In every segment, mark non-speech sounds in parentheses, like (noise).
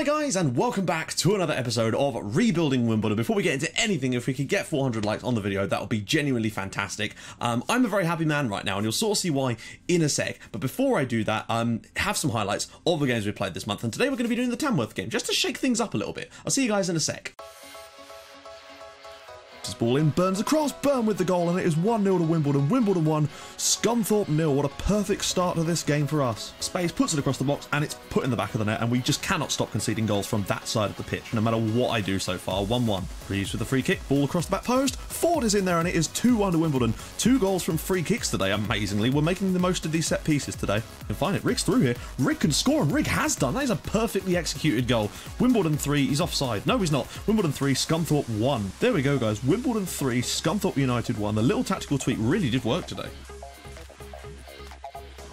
Hi guys, and welcome back to another episode of Rebuilding Wimbledon. Before we get into anything, if we could get 400 likes on the video, that would be genuinely fantastic. Um, I'm a very happy man right now, and you'll sort of see why in a sec. But before I do that, um, have some highlights of the games we played this month, and today we're going to be doing the Tamworth game, just to shake things up a little bit. I'll see you guys in a sec. His ball in, burns across, burn with the goal, and it is 1 0 to Wimbledon. Wimbledon 1, Scunthorpe nil. What a perfect start to this game for us. Space puts it across the box, and it's put in the back of the net, and we just cannot stop conceding goals from that side of the pitch, no matter what I do so far. 1 1. Reeves with the free kick, ball across the back post. Ford is in there, and it is 2 1 to Wimbledon. Two goals from free kicks today, amazingly. We're making the most of these set pieces today. And find it, Rigg's through here. Rigg can score, and Rigg has done. That is a perfectly executed goal. Wimbledon 3, he's offside. No, he's not. Wimbledon 3, Scunthorpe 1. There we go, guys. Wimbledon 3, Scunthorpe United 1. The little tactical tweak really did work today.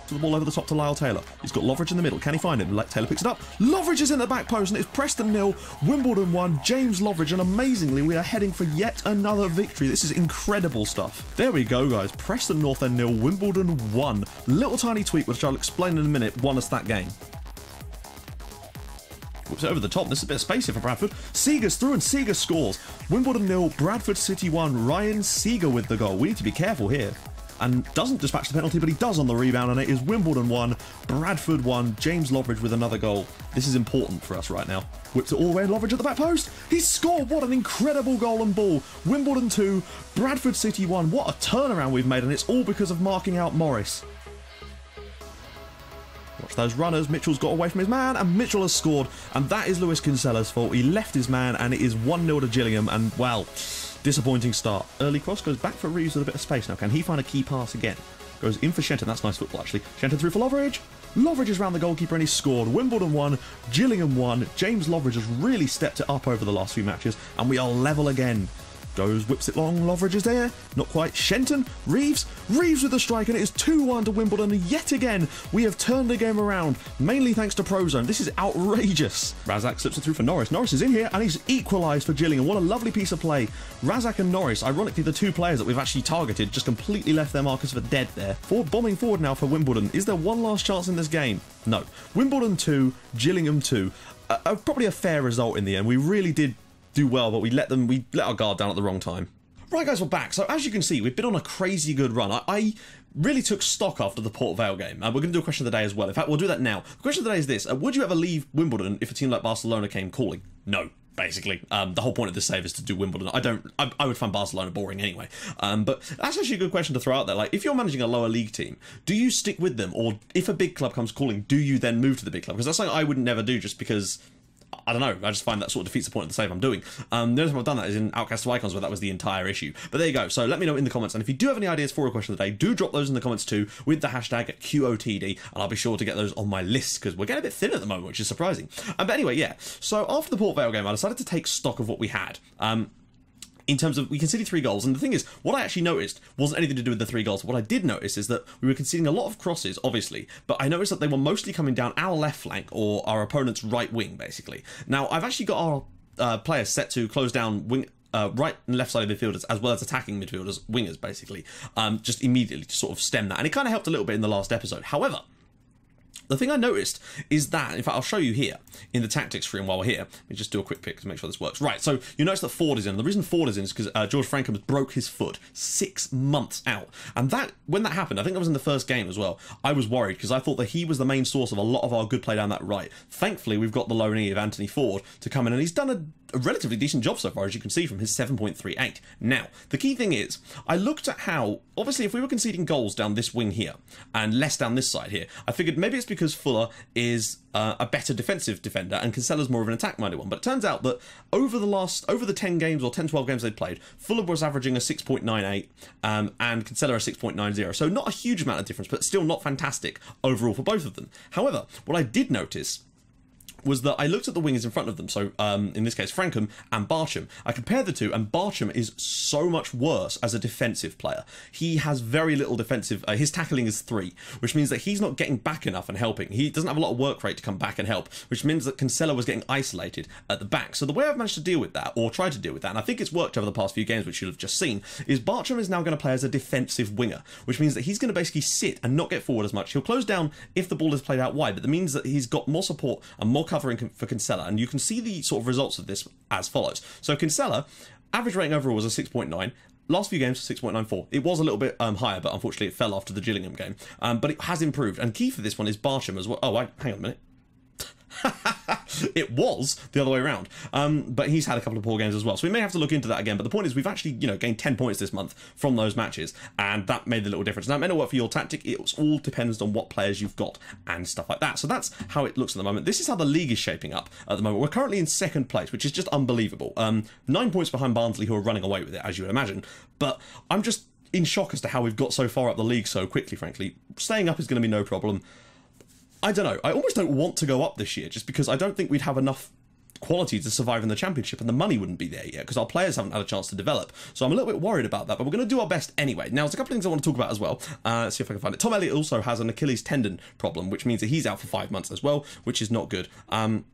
To the ball over the top to Lyle Taylor. He's got Loveridge in the middle. Can he find him? Taylor picks it up. Loveridge is in the back post, and it's Preston nil, Wimbledon one. James Loveridge, and amazingly, we are heading for yet another victory. This is incredible stuff. There we go, guys. Preston North End nil, Wimbledon one. Little tiny tweak, which I'll explain in a minute, won us that game. Whoops, over the top. This is a bit of space here for Bradford. Seager's through and Seager scores. Wimbledon nil, Bradford City 1. Ryan Seager with the goal. We need to be careful here. And doesn't dispatch the penalty, but he does on the rebound, and it is Wimbledon 1, Bradford 1, James Loveridge with another goal. This is important for us right now. Whips it all the way, Loveridge at the back post. He's scored. What an incredible goal and ball. Wimbledon 2, Bradford City 1. What a turnaround we've made, and it's all because of marking out Morris. Watch those runners. Mitchell's got away from his man, and Mitchell has scored. And that is Luis Kinsella's fault. He left his man, and it is 1 0 to Gillingham. And, well, disappointing start. Early cross goes back for Reeves with a bit of space now. Can he find a key pass again? Goes in for Shenton. That's nice football, actually. Shenton through for Loveridge. Loveridge is round the goalkeeper and he's scored. Wimbledon 1, Gillingham 1. James Loveridge has really stepped it up over the last few matches, and we are level again. Goes, whips it long, Loveridge is there. Not quite. Shenton, Reeves, Reeves with the strike, and it is 2 1 to Wimbledon. Yet again, we have turned the game around, mainly thanks to Prozone. This is outrageous. Razak slips it through for Norris. Norris is in here, and he's equalised for Gillingham. What a lovely piece of play. Razak and Norris, ironically, the two players that we've actually targeted, just completely left their markers for dead there. Forward bombing forward now for Wimbledon. Is there one last chance in this game? No. Wimbledon 2, Gillingham 2. Uh, uh, probably a fair result in the end. We really did do well, but we let them we let our guard down at the wrong time. Right, guys, we're back. So as you can see, we've been on a crazy good run. I, I really took stock after the Port Vale game, and uh, we're going to do a question of the day as well. In fact, we'll do that now. The question of the day is this: uh, Would you ever leave Wimbledon if a team like Barcelona came calling? No. Basically, um, the whole point of this save is to do Wimbledon. I don't. I, I would find Barcelona boring anyway. Um, but that's actually a good question to throw out there. Like, if you're managing a lower league team, do you stick with them, or if a big club comes calling, do you then move to the big club? Because that's something I would never do, just because I don't know. I just find that sort of defeats the point of the save I'm doing. Um, the only time I've done that is in Outcast of Icons, where that was the entire issue. But there you go. So let me know in the comments. And if you do have any ideas for a question of the day, do drop those in the comments too with the hashtag QOTD. And I'll be sure to get those on my list because we're getting a bit thin at the moment, which is surprising. Um, but anyway, yeah. So after the Port Vale game, I decided to take stock of what we had. Um, in terms of we conceded three goals. And the thing is, what I actually noticed wasn't anything to do with the three goals. What I did notice is that we were conceding a lot of crosses, obviously, but I noticed that they were mostly coming down our left flank or our opponent's right wing, basically. Now, I've actually got our uh, players set to close down wing. Uh, right and left side of midfielders, as well as attacking midfielders, wingers, basically, um, just immediately to sort of stem that. And it kind of helped a little bit in the last episode. However, the thing I noticed is that, in fact, I'll show you here in the tactics screen while we're here. Let me just do a quick pick to make sure this works. Right, so you notice that Ford is in. The reason Ford is in is because uh, George Francomb broke his foot six months out. And that, when that happened, I think that was in the first game as well, I was worried because I thought that he was the main source of a lot of our good play down that right. Thankfully, we've got the loanee of Anthony Ford to come in, and he's done a a relatively decent job so far, as you can see from his 7.38. Now, the key thing is, I looked at how, obviously, if we were conceding goals down this wing here and less down this side here, I figured maybe it's because Fuller is uh, a better defensive defender and Kinsella's more of an attack-minded one. But it turns out that over the last, over the 10 games or 10, 12 games they'd played, Fuller was averaging a 6.98 um, and Kinsella a 6.90. So not a huge amount of difference, but still not fantastic overall for both of them. However, what I did notice was that I looked at the wingers in front of them. So um, in this case, Francomb and Barcham. I compared the two, and Barcham is so much worse as a defensive player. He has very little defensive. Uh, his tackling is three, which means that he's not getting back enough and helping. He doesn't have a lot of work rate to come back and help, which means that Kinsella was getting isolated at the back. So the way I've managed to deal with that, or try to deal with that, and I think it's worked over the past few games, which you'll have just seen, is Barcham is now going to play as a defensive winger, which means that he's going to basically sit and not get forward as much. He'll close down if the ball is played out wide, but that means that he's got more support and more covering for Kinsella, and you can see the sort of results of this as follows. So Kinsella, average rating overall was a 6.9. Last few games, 6.94. It was a little bit um, higher, but unfortunately it fell after the Gillingham game. Um, but it has improved. And key for this one is Barcham as well. Oh, wait, hang on a minute. (laughs) it was the other way around. Um, but he's had a couple of poor games as well. So we may have to look into that again. But the point is, we've actually, you know, gained 10 points this month from those matches. And that made a little difference. Now, may not work for your tactic. It all depends on what players you've got and stuff like that. So that's how it looks at the moment. This is how the league is shaping up at the moment. We're currently in second place, which is just unbelievable. Um, nine points behind Barnsley, who are running away with it, as you would imagine. But I'm just in shock as to how we've got so far up the league so quickly, frankly. Staying up is going to be no problem. I don't know. I almost don't want to go up this year just because I don't think we'd have enough quality to survive in the championship and the money wouldn't be there yet because our players haven't had a chance to develop so i'm a little bit worried about that but we're going to do our best anyway now there's a couple of things i want to talk about as well uh, let's see if i can find it tom elliott also has an achilles tendon problem which means that he's out for five months as well which is not good um,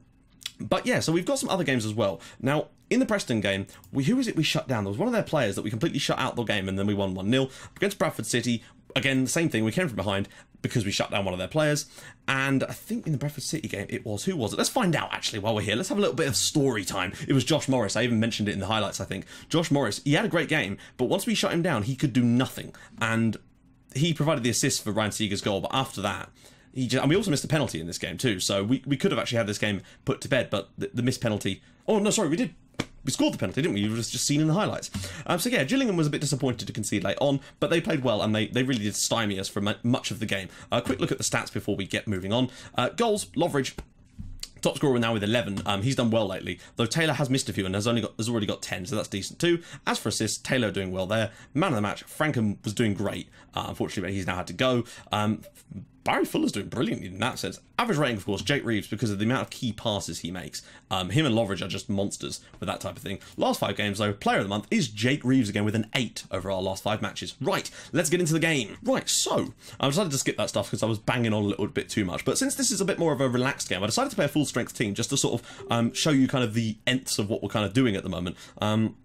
but yeah, so we've got some other games as well. Now, in the Preston game, we, who was it we shut down? There was one of their players that we completely shut out the game and then we won 1 0. Against Bradford City, again, the same thing. We came from behind because we shut down one of their players. And I think in the Bradford City game, it was. Who was it? Let's find out actually while we're here. Let's have a little bit of story time. It was Josh Morris. I even mentioned it in the highlights, I think. Josh Morris, he had a great game, but once we shut him down, he could do nothing. And he provided the assist for Ryan Seager's goal, but after that, he just, and we also missed a penalty in this game too. So we, we could have actually had this game put to bed, but the, the missed penalty. Oh no, sorry, we did. We scored the penalty, didn't we? You was just seen in the highlights. Um, so yeah, Gillingham was a bit disappointed to concede late on, but they played well and they, they really did stymie us for much of the game. A uh, quick look at the stats before we get moving on. Uh, goals, Loveridge Top scorer now with 11. Um, he's done well lately, though Taylor has missed a few and has only got has already got 10, so that's decent too. As for assists, Taylor doing well there. Man of the match, Francomb was doing great. Uh, unfortunately, he's now had to go. Um, Barry Fuller's doing brilliantly in that sense. Average rating, of course, Jake Reeves because of the amount of key passes he makes. Um, him and Loveridge are just monsters with that type of thing. Last five games, though, player of the month is Jake Reeves again with an 8 over our last five matches. Right, let's get into the game. Right, so, I decided to skip that stuff because I was banging on a little bit too much. But since this is a bit more of a relaxed game, I decided to play a full strength team just to sort of um, show you kind of the nths of what we're kind of doing at the moment. Um,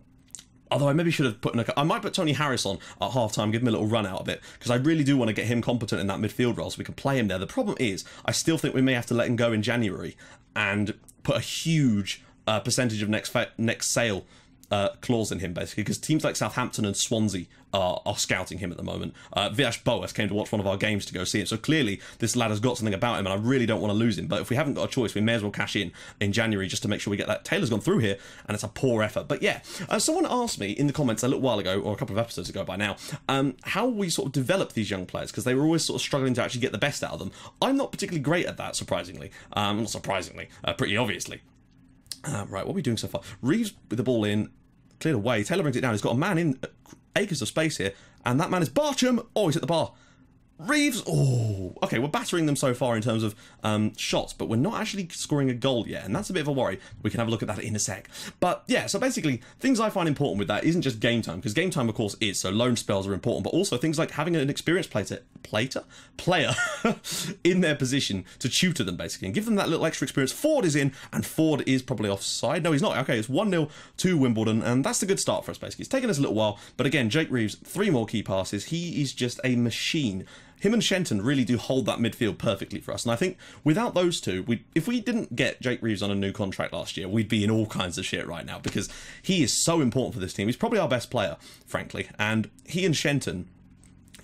Although I maybe should have put in a, I might put Tony Harris on at half time, give him a little run out of it, because I really do want to get him competent in that midfield role so we can play him there. The problem is, I still think we may have to let him go in January and put a huge uh, percentage of next next sale uh, clause in him, basically, because teams like Southampton and Swansea are, are scouting him at the moment. Uh, Villas-Boas came to watch one of our games to go see him, so clearly this lad has got something about him, and I really don't want to lose him. But if we haven't got a choice, we may as well cash in in January just to make sure we get that. Taylor's gone through here, and it's a poor effort. But yeah, uh, someone asked me in the comments a little while ago, or a couple of episodes ago by now, um, how we sort of develop these young players because they were always sort of struggling to actually get the best out of them. I'm not particularly great at that, surprisingly. Um, not surprisingly, uh, pretty obviously. Uh, right, what are we doing so far? Reeves with the ball in, cleared away. Taylor brings it down. He's got a man in uh, acres of space here, and that man is Bartram. Oh, he's at the bar. Reeves, oh, okay, we're battering them so far in terms of um, shots, but we're not actually scoring a goal yet, and that's a bit of a worry. We can have a look at that in a sec. But yeah, so basically, things I find important with that isn't just game time, because game time, of course, is, so loan spells are important, but also things like having an experienced player, player, player (laughs) in their position to tutor them, basically, and give them that little extra experience. Ford is in, and Ford is probably offside. No, he's not. Okay, it's 1 0 to Wimbledon, and that's a good start for us, basically. It's taken us a little while, but again, Jake Reeves, three more key passes. He is just a machine him and Shenton really do hold that midfield perfectly for us. And I think without those two, we if we didn't get Jake Reeves on a new contract last year, we'd be in all kinds of shit right now because he is so important for this team. He's probably our best player, frankly. And he and Shenton,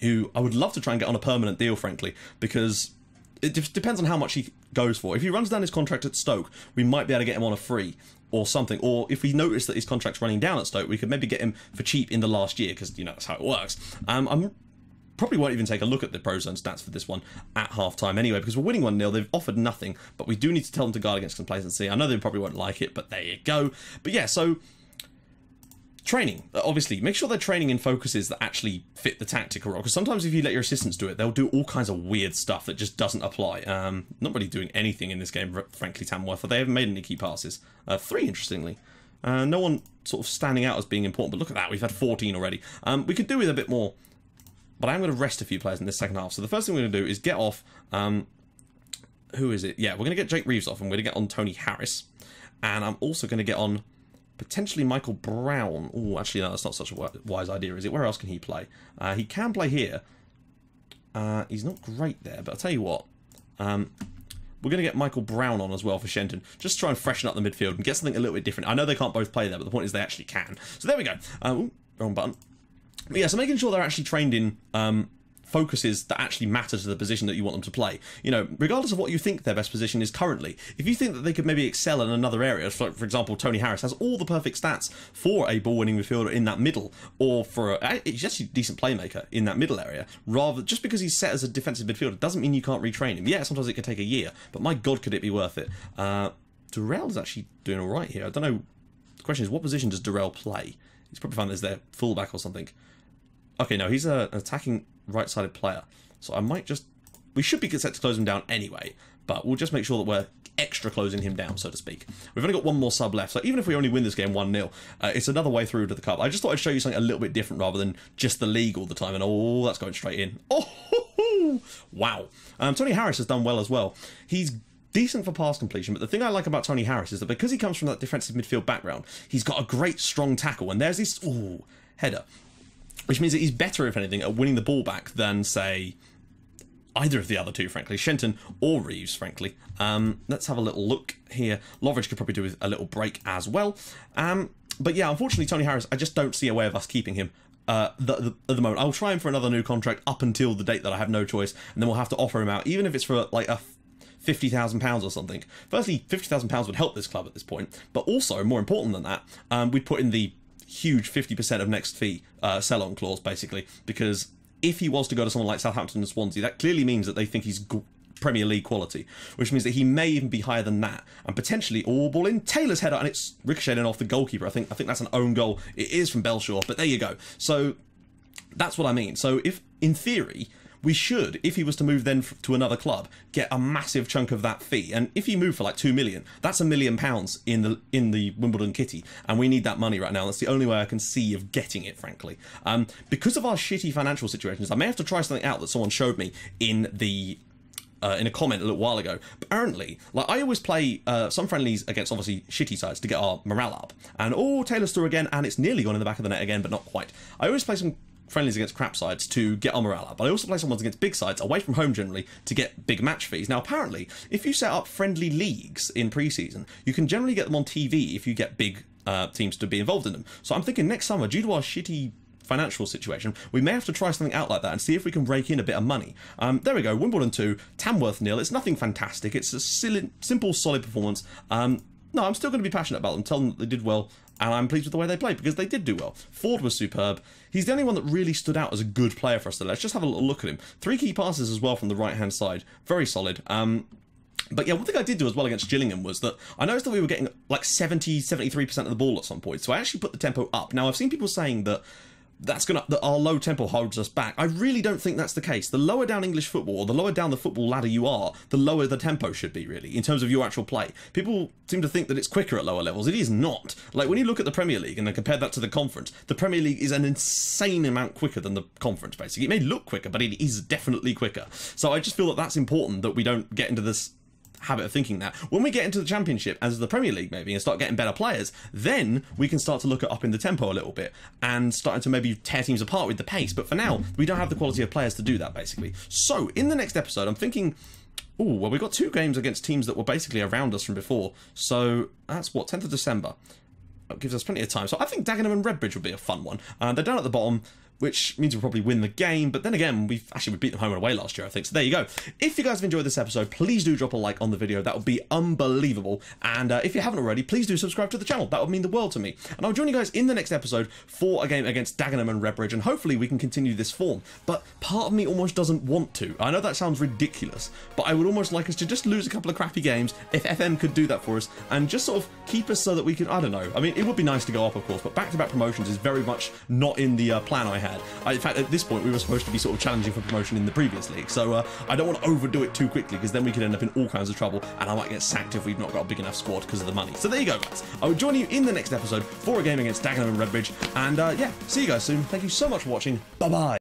who I would love to try and get on a permanent deal, frankly, because it depends on how much he goes for. If he runs down his contract at Stoke, we might be able to get him on a free or something. Or if we notice that his contract's running down at Stoke, we could maybe get him for cheap in the last year because you know that's how it works. Um, I'm probably won't even take a look at the Prozone stats for this one at half time anyway, because we're winning 1 0. They've offered nothing, but we do need to tell them to guard against complacency. I know they probably won't like it, but there you go. But yeah, so training obviously make sure they're training in focuses that actually fit the tactical role because sometimes if you let your assistants do it they'll do all kinds of weird stuff that just doesn't apply um not really doing anything in this game frankly tamworth they haven't made any key passes uh, three interestingly uh, no one sort of standing out as being important but look at that we've had 14 already um, we could do with a bit more but I am going to rest a few players in this second half. So the first thing we're going to do is get off. Um, who is it? Yeah, we're going to get Jake Reeves off, and we're going to get on Tony Harris, and I'm also going to get on potentially Michael Brown. Oh, actually, no, that's not such a wise idea, is it? Where else can he play? Uh, he can play here. Uh, he's not great there, but I'll tell you what. Um, we're going to get Michael Brown on as well for Shenton. Just try and freshen up the midfield and get something a little bit different. I know they can't both play there, but the point is they actually can. So there we go. Uh, ooh, wrong button. But yeah, so making sure they're actually trained in um, focuses that actually matter to the position that you want them to play. You know, regardless of what you think their best position is currently, if you think that they could maybe excel in another area, for, for example, Tony Harris has all the perfect stats for a ball-winning midfielder in that middle, or for a, he's actually a decent playmaker in that middle area. Rather, just because he's set as a defensive midfielder doesn't mean you can't retrain him. Yeah, sometimes it could take a year, but my God, could it be worth it? Uh, Durrell is actually doing all right here. I don't know. The question is, what position does Durrell play? He's probably found as their fullback or something. Okay, no, he's a, an attacking right-sided player. So I might just... We should be set to close him down anyway, but we'll just make sure that we're extra closing him down, so to speak. We've only got one more sub left, so even if we only win this game 1-0, uh, it's another way through to the cup. I just thought I'd show you something a little bit different rather than just the league all the time, and oh, that's going straight in. (laughs) Oh, wow. Um, Tony Harris has done well as well. He's decent for pass completion, but the thing I like about Tony Harris is that because he comes from that defensive midfield background, he's got a great strong tackle, and there's this ooh, header which means that he's better, if anything, at winning the ball back than, say, either of the other two, frankly, Shenton or Reeves, frankly. Um, let's have a little look here. Loveridge could probably do with a little break as well. Um, but yeah, unfortunately, Tony Harris, I just don't see a way of us keeping him. Uh, the, the, at the moment, I'll try him for another new contract up until the date that I have no choice, and then we'll have to offer him out, even if it's for like a fifty thousand pounds or something. Firstly, fifty thousand pounds would help this club at this point, but also more important than that, um, we'd put in the huge 50% of next fee uh, sell on clause, basically, because if he was to go to someone like Southampton and Swansea, that clearly means that they think he's Premier League quality, which means that he may even be higher than that, and potentially all ball in Taylor's header, and it's ricocheting off the goalkeeper. I think I think that's an own goal. It is from Belshaw, but there you go. So that's what I mean. So if in theory we should, if he was to move then to another club, get a massive chunk of that fee. And if he moved for like two million, that's a million pounds in the in the Wimbledon kitty, and we need that money right now. That's the only way I can see of getting it, frankly. Um, because of our shitty financial situations, I may have to try something out that someone showed me in the uh, in a comment a little while ago. Apparently, like I always play uh, some friendlies against obviously shitty sides to get our morale up. And oh, Taylor's through again, and it's nearly gone in the back of the net again, but not quite. I always play some friendlies against crap sides to get our morale up. But I also play some ones against big sides, away from home generally, to get big match fees. Now, apparently, if you set up friendly leagues in preseason, you can generally get them on TV if you get big uh, teams to be involved in them. So I'm thinking next summer, due to our shitty financial situation, we may have to try something out like that and see if we can rake in a bit of money. Um, there we go, Wimbledon 2, Tamworth nil. It's nothing fantastic. It's a silly, simple, solid performance. Um, no, I'm still going to be passionate about them, tell them that they did well, and I'm pleased with the way they played because they did do well. Ford was superb. He's the only one that really stood out as a good player for us. So let's just have a little look at him. Three key passes as well from the right hand side, very solid. Um, but yeah, one thing I did do as well against Gillingham was that I noticed that we were getting like 70, 73% of the ball at some point. So I actually put the tempo up. Now, I've seen people saying that that's gonna that our low tempo holds us back. I really don't think that's the case. The lower down English football, or the lower down the football ladder you are, the lower the tempo should be, really, in terms of your actual play. People seem to think that it's quicker at lower levels. It is not. Like when you look at the Premier League and then compare that to the conference, the Premier League is an insane amount quicker than the conference, basically. It may look quicker, but it is definitely quicker. So I just feel that that's important that we don't get into this habit of thinking that. When we get into the Championship, as the Premier League maybe, and start getting better players, then we can start to look at upping the tempo a little bit and starting to maybe tear teams apart with the pace. But for now, we don't have the quality of players to do that, basically. So, in the next episode, I'm thinking Oh, well, we've got two games against teams that were basically around us from before. So that's what, 10th of December. Gives us plenty of time. So I think Dagenham and Redbridge would be a fun one. Uh, they're down at the bottom which means we'll probably win the game. But then again, we've actually we beat them home and away last year, I think. So there you go. If you guys have enjoyed this episode, please do drop a like on the video. That would be unbelievable. And uh, if you haven't already, please do subscribe to the channel. That would mean the world to me. And I'll join you guys in the next episode for a game against Dagenham and Redbridge, and hopefully we can continue this form. But part of me almost doesn't want to. I know that sounds ridiculous, but I would almost like us to just lose a couple of crappy games if FM could do that for us and just sort of keep us so that we can, I don't know. I mean, it would be nice to go up, of course, but back-to-back -back promotions is very much not in the uh, plan I had. I, in fact, at this point, we were supposed to be sort of challenging for promotion in the previous league. So uh, I don't want to overdo it too quickly because then we could end up in all kinds of trouble and I might get sacked if we've not got a big enough squad because of the money. So there you go, guys. I will join you in the next episode for a game against Dagenham and Redbridge. And uh, yeah, see you guys soon. Thank you so much for watching. Bye bye.